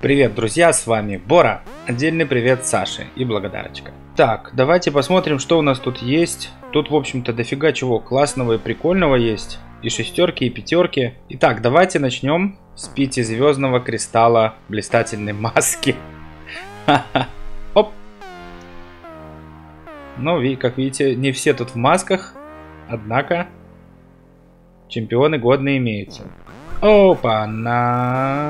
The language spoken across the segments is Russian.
Привет, друзья, с вами Бора. Отдельный привет Саше и благодарочка. Так, давайте посмотрим, что у нас тут есть. Тут, в общем-то, дофига чего классного и прикольного есть. И шестерки, и пятерки. Итак, давайте начнем с пятизвездного кристалла блистательной маски. Оп. Ну, как видите, не все тут в масках. Однако, чемпионы годные имеются. Опа-на.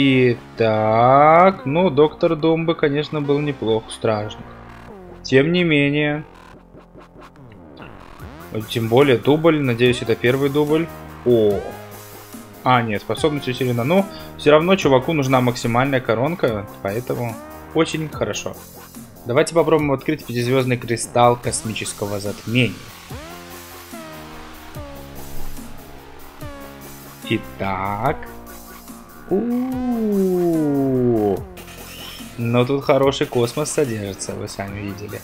Итак, ну, доктор Дом бы, конечно, был неплох, стражник. Тем не менее, тем более дубль, надеюсь, это первый дубль. О, а, нет, способность усилена. Но все равно чуваку нужна максимальная коронка, поэтому очень хорошо. Давайте попробуем открыть пятизвездный кристалл космического затмения. Итак. У -у -у. Но тут хороший космос содержится, вы сами видели.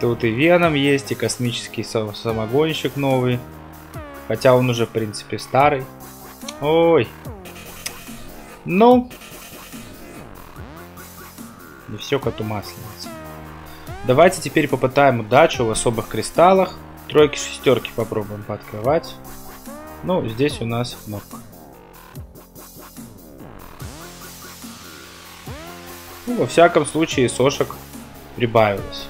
Тут и Веном есть, и космический самогонщик новый. Хотя он уже, в принципе, старый. Ой. Ну. Не все коту масленица. Давайте теперь попытаем удачу в особых кристаллах. Тройки, шестерки попробуем пооткрывать. Ну, здесь у нас кнопка. Ну, во всяком случае, сошек прибавилось.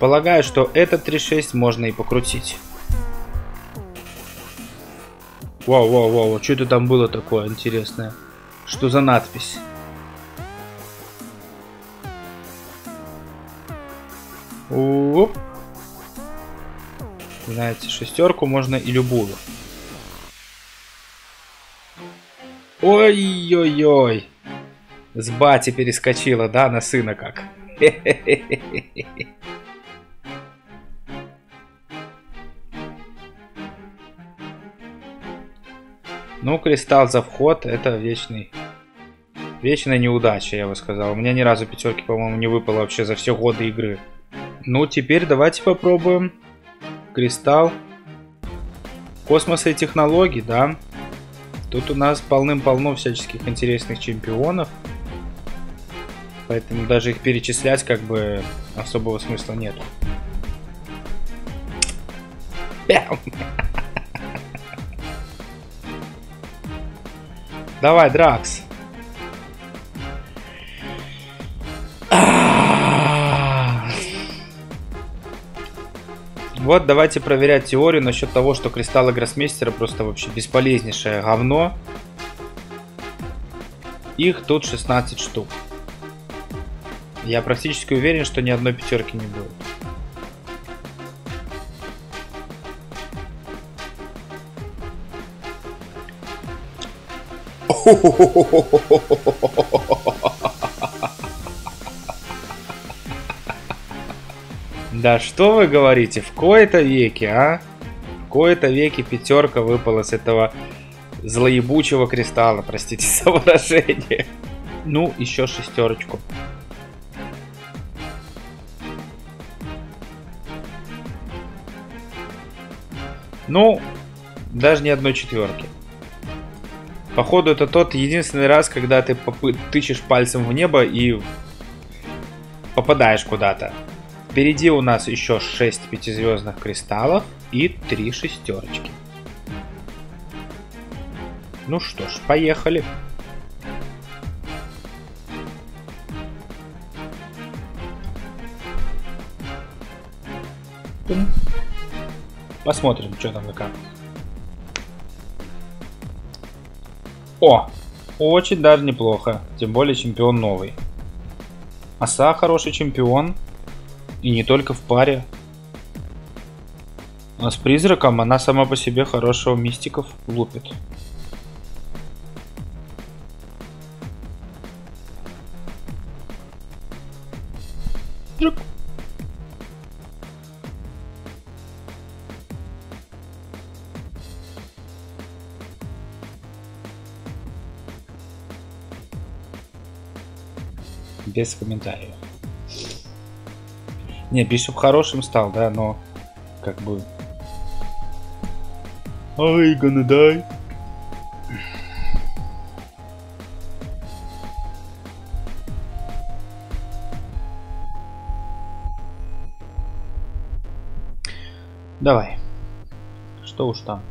Полагаю, что этот 3.6 можно и покрутить. Вау, вау, вау, что это там было такое интересное? Что за надпись? Оп. Знаете, шестерку можно и любую. Ой-ой-ой. С бати перескочила, да, на сына как. Ну, кристалл за вход это вечный. Вечная неудача, я бы сказал. У меня ни разу пятерки, по-моему, не выпало вообще за все годы игры. Ну, теперь давайте попробуем. Кристалл. Космоса и технологий, да. Тут у нас полным-полно всяческих интересных чемпионов. Поэтому даже их перечислять как бы особого смысла нет. Давай, Дракс. Вот давайте проверять теорию насчет того, что кристаллы Гроссмейстера просто вообще бесполезнейшее говно. Их тут 16 штук. Я практически уверен, что ни одной пятерки не будет. Да что вы говорите, в кои-то веке, а? В кои-то веке пятерка выпала с этого злоебучего кристалла, простите за выражение. Ну, еще шестерочку. Ну, даже ни одной четверки. Походу, это тот единственный раз, когда ты тычешь пальцем в небо и попадаешь куда-то. Впереди у нас еще 6 пятизвездных кристаллов и 3 шестерочки. Ну что ж, поехали. Посмотрим, что там и как. О! Очень даже неплохо. Тем более чемпион новый. Оса хороший чемпион. И не только в паре. А с призраком она сама по себе хорошего мистиков лупит. без комментариев. Не, Бишоп хорошим стал, да, но как бы... Ай, gonna die. Давай. Что уж там.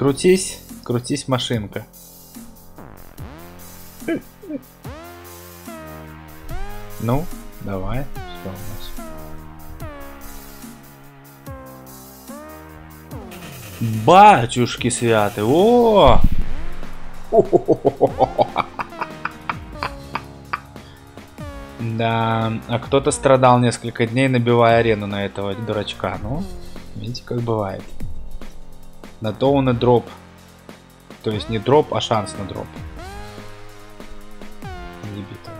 Крутись, крутись, машинка. Ну, давай, что у нас? Батюшки святы, о! Да, а кто-то страдал несколько дней, набивая арену на этого дурачка. Ну, видите, как бывает. На он и дроп. То есть не дроп, а шанс на дроп. Ебито.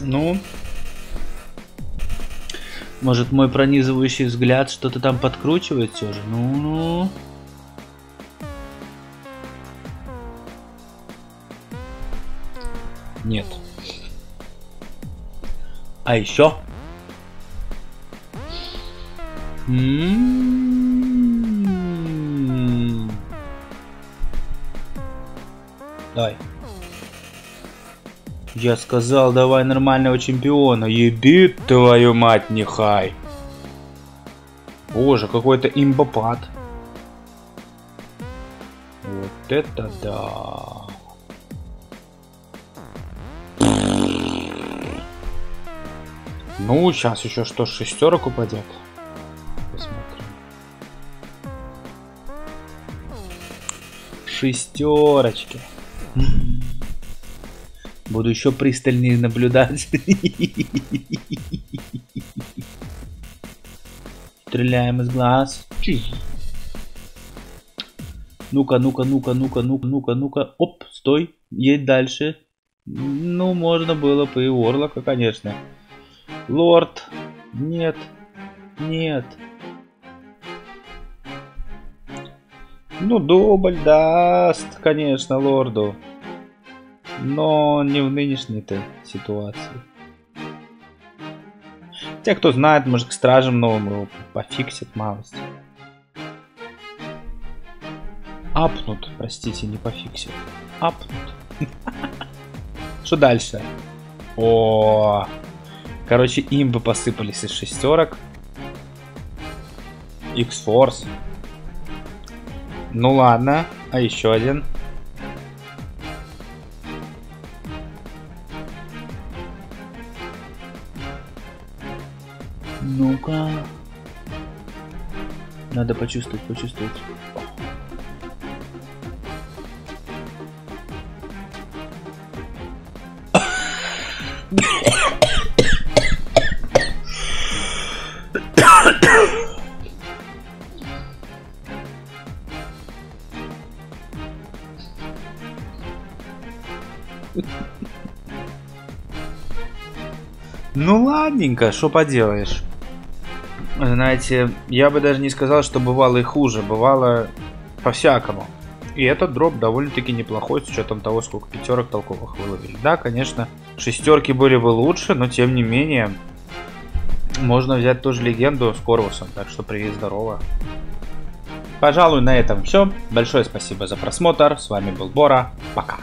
Ну, может мой пронизывающий взгляд что-то там подкручивает все же? Ну-ну. Нет. А еще? М-м-м. Давай. Я сказал, давай нормального чемпиона. Еби твою мать, нехай. Боже, какой-то имбопад. Вот это да. Ну, сейчас еще что, шестерок упадет. Шестерочки. Буду еще пристальнее наблюдать. Стреляем из глаз. Ну-ка, ну-ка, ну-ка, ну-ка, ну-ка, ну-ка, ну-ка. Оп, стой. Едь дальше. Ну, можно было бы и Орлока, конечно. Лорд. Нет. Нет. Ну, дубль даст, конечно, лорду. Но не в нынешней-то ситуации. Те, кто знает, может к стражам новым его пофиксит малость. Апнут, простите, не пофиксит. Апнут. Что дальше? О, Короче, имбы посыпались из шестерок. X-Force. Ну ладно, а еще один. Ну-ка. Надо почувствовать, почувствовать. Ну ладненько, что поделаешь. Знаете, я бы даже не сказал, что бывало и хуже. Бывало по-всякому. И этот дроп довольно-таки неплохой, с учетом того, сколько пятерок толковых выловили. Да, конечно, шестерки были бы лучше, но тем не менее, можно взять тоже легенду с Корвусом. Так что привет, здорово. Пожалуй, на этом все. Большое спасибо за просмотр. С вами был Бора. Пока.